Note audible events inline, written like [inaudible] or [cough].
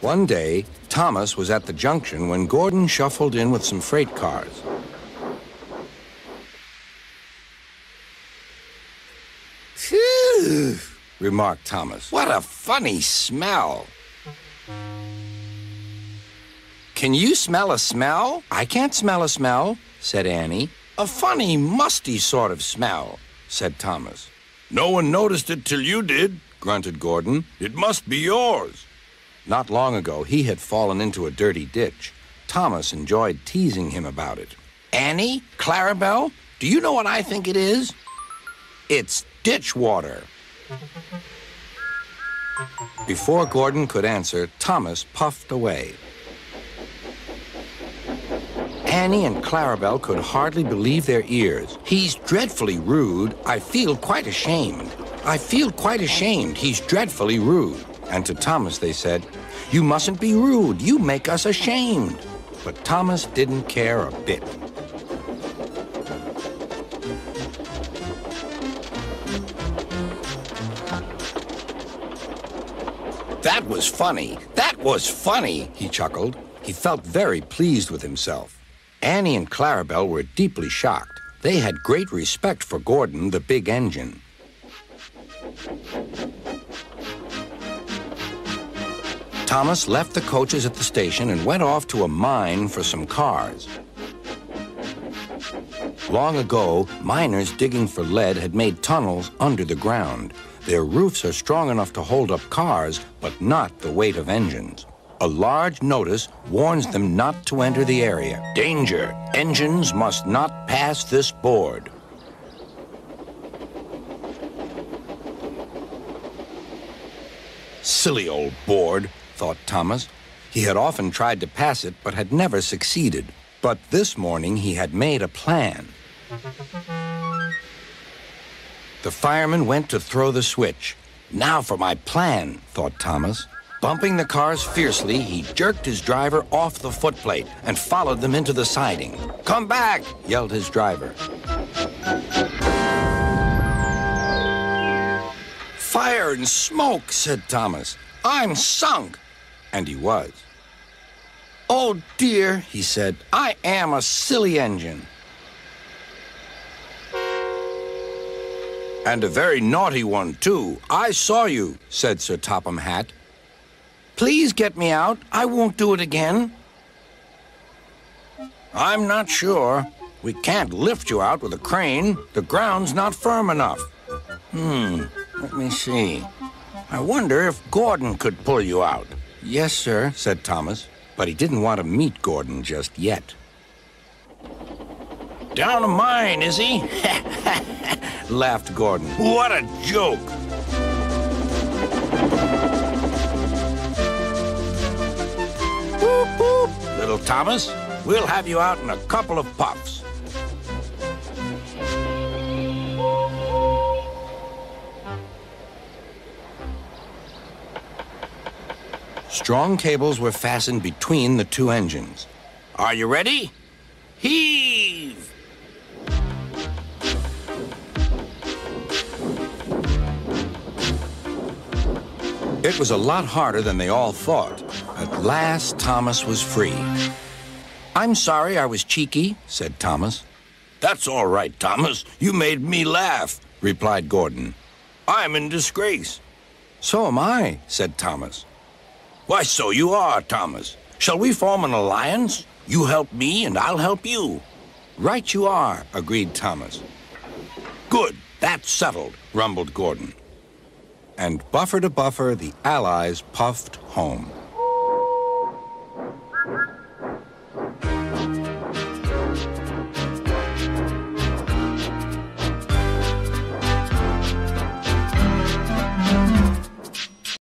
One day, Thomas was at the junction when Gordon shuffled in with some freight cars. Phew, remarked Thomas. What a funny smell. Can you smell a smell? I can't smell a smell, said Annie. A funny, musty sort of smell, said Thomas. No one noticed it till you did, grunted Gordon. It must be yours. Not long ago, he had fallen into a dirty ditch. Thomas enjoyed teasing him about it. Annie, Clarabelle, do you know what I think it is? It's ditch water. Before Gordon could answer, Thomas puffed away. Annie and Clarabelle could hardly believe their ears. He's dreadfully rude. I feel quite ashamed. I feel quite ashamed. He's dreadfully rude. And to Thomas they said, You mustn't be rude. You make us ashamed. But Thomas didn't care a bit. That was funny. That was funny, he chuckled. He felt very pleased with himself. Annie and Clarabelle were deeply shocked. They had great respect for Gordon, the big engine. Thomas left the coaches at the station and went off to a mine for some cars. Long ago, miners digging for lead had made tunnels under the ground. Their roofs are strong enough to hold up cars, but not the weight of engines. A large notice warns them not to enter the area. Danger! Engines must not pass this board. Silly old board, thought Thomas. He had often tried to pass it, but had never succeeded. But this morning he had made a plan. The fireman went to throw the switch. Now for my plan, thought Thomas. Bumping the cars fiercely, he jerked his driver off the footplate and followed them into the siding. Come back, yelled his driver. Fire and smoke, said Thomas. I'm sunk. And he was. Oh dear, he said, I am a silly engine. And a very naughty one, too. I saw you, said Sir Topham Hatt. Please get me out. I won't do it again. I'm not sure. We can't lift you out with a crane. The ground's not firm enough. Hmm, let me see. I wonder if Gordon could pull you out. Yes, sir, said Thomas, but he didn't want to meet Gordon just yet. Down a mine, is he? [laughs] laughed Gordon. What a joke! Boop, boop, little Thomas. We'll have you out in a couple of puffs. Strong cables were fastened between the two engines. Are you ready? Heave! It was a lot harder than they all thought. At last, Thomas was free. I'm sorry I was cheeky, said Thomas. That's all right, Thomas. You made me laugh, replied Gordon. I'm in disgrace. So am I, said Thomas. Why, so you are, Thomas. Shall we form an alliance? You help me, and I'll help you. Right you are, agreed Thomas. Good, that's settled, rumbled Gordon. And buffer to buffer, the Allies puffed home.